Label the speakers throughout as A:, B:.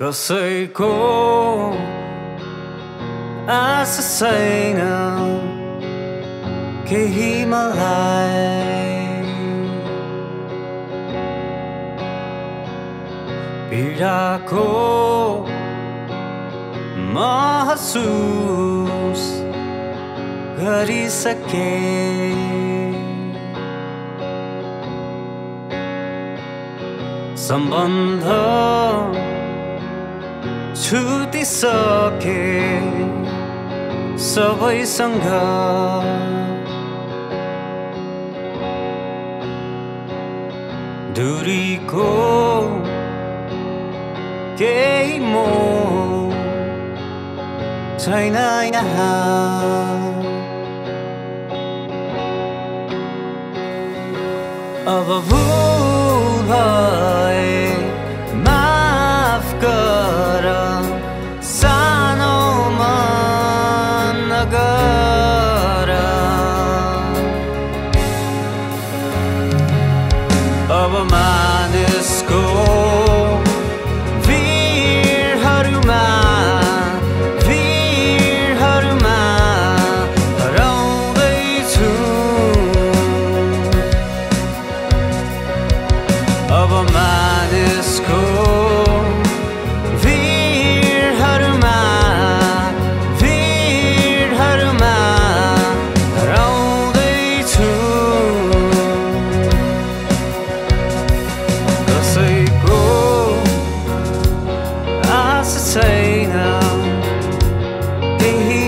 A: कसैको आशा छैन केही मलाई पीडाको महसुस गरिसके सम्बन्ध छुटिसके सबैसँग। दुरीको केही मो छैन यहाँ। अब भुल अब मानिसको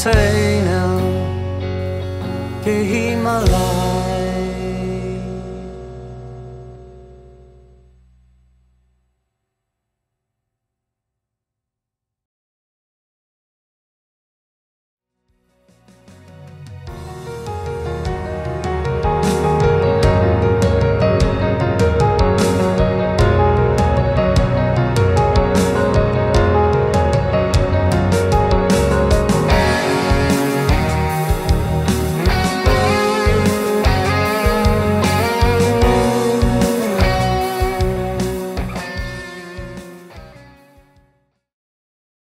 A: say.